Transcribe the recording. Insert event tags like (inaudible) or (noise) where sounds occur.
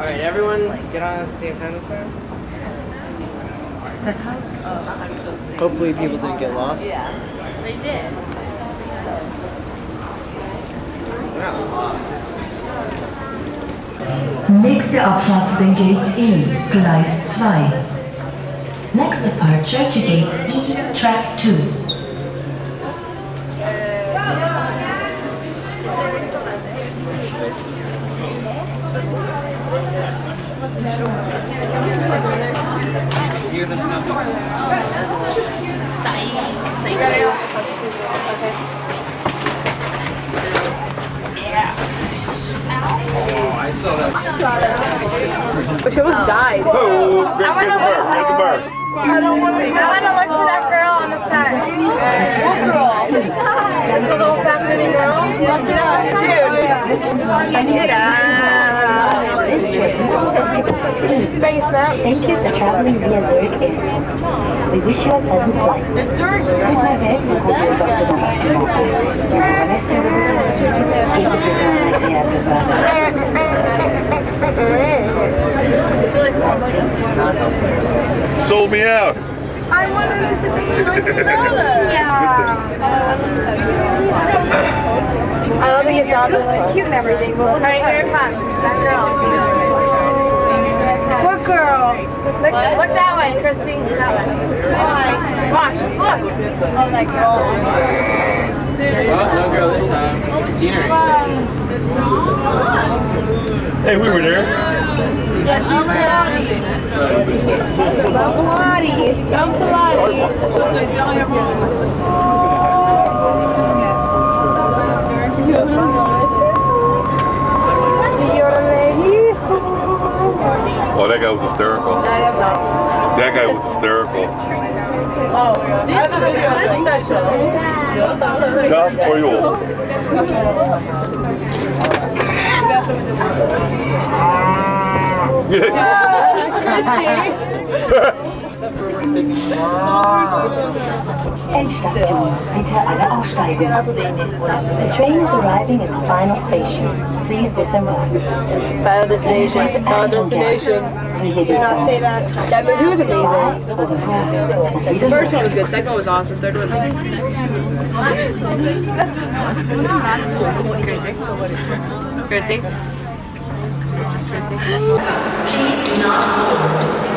Alright, everyone get on at the same time this time? Hopefully people didn't get lost. Yeah, they did. Nächste Abfahrt zu den Gates E, Gleis 2. Next departure to Gates E, Track 2. But she almost died. Oh, grab, grab the bar, grab the bar. I don't want to. I want to look for that girl on the side. What girl? The little fascinating girl. Dude. Get out. Space map. Thank you for traveling via Zurich Airport. We wish you a pleasant flight. It's Zurich. C'est my bed will hold you above the line. Your next service is It's really fun. Sold me out. I wanted to see Joyce and Bella. Yeah. I don't think it's this one. cute and everything, but look Alright, here it comes. That girl. What girl? Look, look that way, Christy. That way. Oh, Watch, look. Oh, that girl. Well, no girl this time. Scenery. Um, hey, we were there. Yes, she's Pilates. Love Pilates. Love Pilates. Guy was hysterical. That guy was hysterical. Tough or you? (laughs) (laughs) Endstation. Bitte alle aussteigen. The train is arriving at the final station. Please disembark. Final destination. Final destination. Do not say that. That movie was amazing. The first one was good. Second one was awesome. Third one. Christy. Christy. Please do not board.